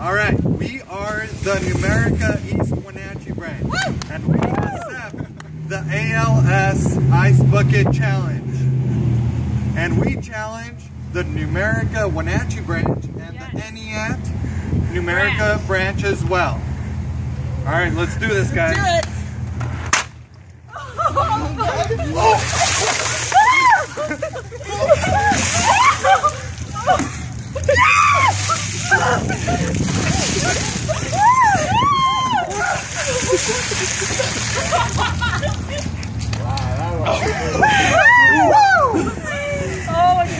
All right, we are the Numerica East Wenatchee branch, and we accept the ALS Ice Bucket Challenge. And we challenge the Numerica Wenatchee branch and the Yes. Entiat Numerica branch as well. All right, let's do this, guys. Wow, that was